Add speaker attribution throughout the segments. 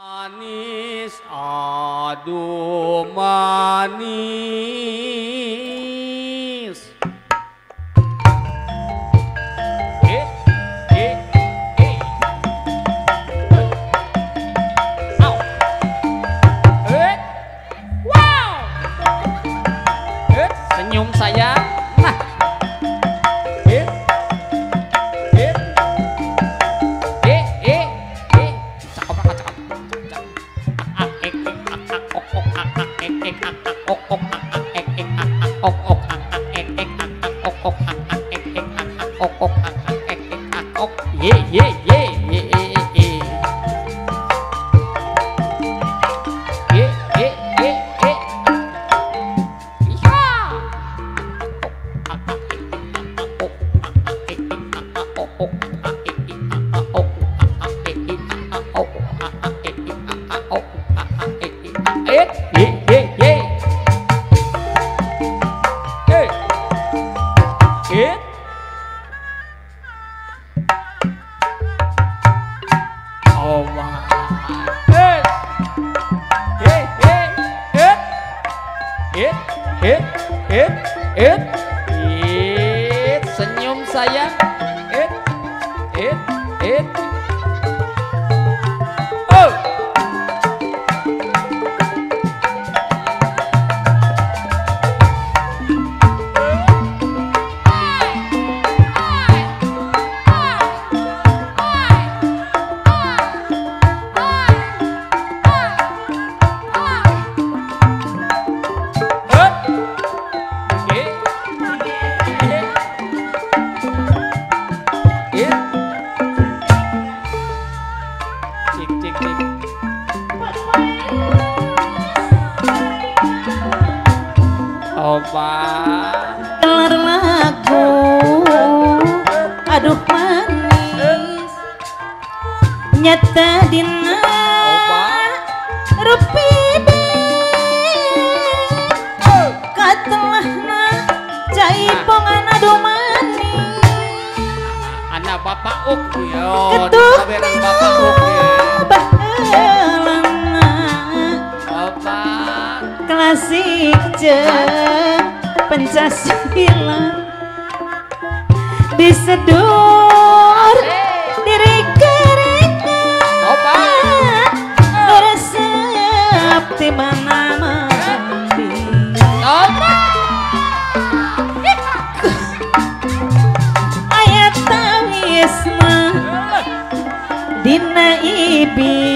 Speaker 1: Manis adu manis ok ok ok ok ok ok ok ok ok ok ok ok Hit hit hit hit it. Senyum sayang.
Speaker 2: nyata dina. Repi katelahna caipong nah. ana domani
Speaker 1: anak bapak uk yo.
Speaker 2: Ketuk
Speaker 1: bapak ya.
Speaker 2: klasik je pencas
Speaker 1: hilang
Speaker 2: disedur eh. Bina ibi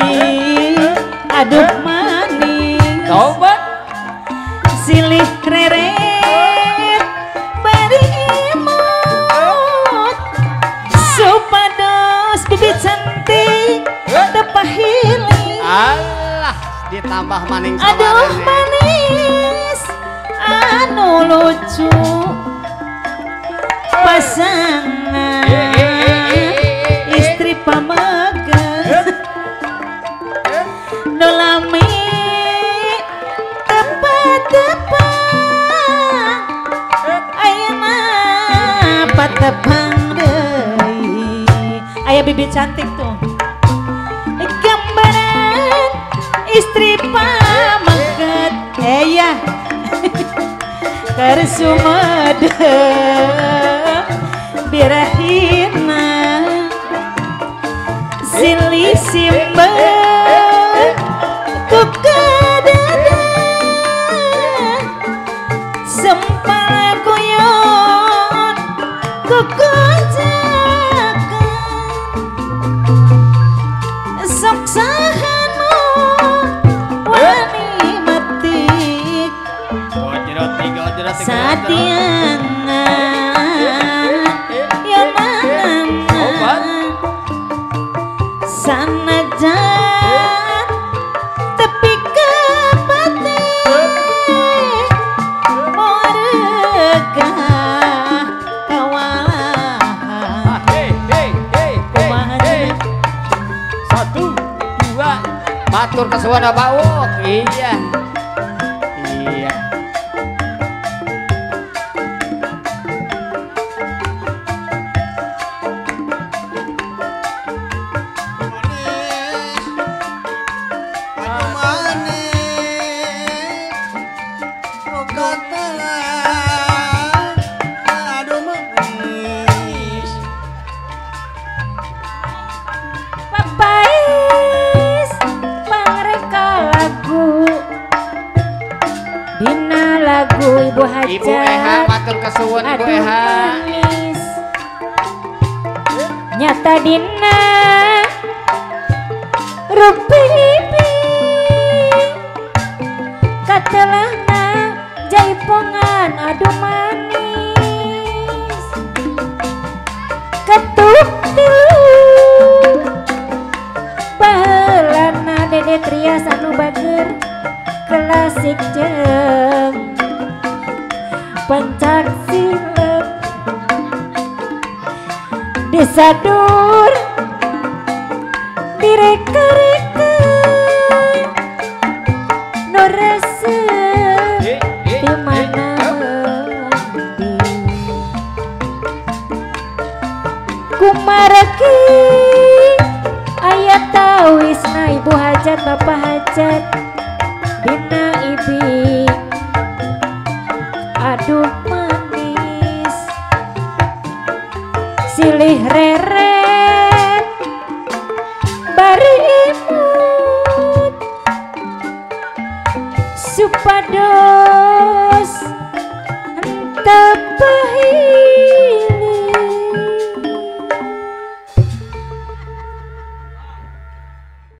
Speaker 2: aduk manis.
Speaker 1: Tobat
Speaker 2: Silih kreret Beri imut. Supados bibi cantik eh.
Speaker 1: Depah hiling Allah ditambah manis
Speaker 2: Aduh manis Anu lucu. tepang deui aya bibi cantik tuh. Gambaran istri pamangkat eh ya tersumedem birahina silih
Speaker 1: matur kesuwan Pak Wok. Iya. Ibu Eha matur kesuwun Ibu Eha.
Speaker 3: Nyata dina Rupipi Katelahna Jaipongan aduh manis. Ketuk tilu. Bahelana dede trias anu bager Klasik jeng Pencak silet Disadur Direka-reka.
Speaker 1: Eh,
Speaker 3: di mana mendi Kumaraki ayat tawis na ibu hajat bapak hajat Dina ibi Supados. Entep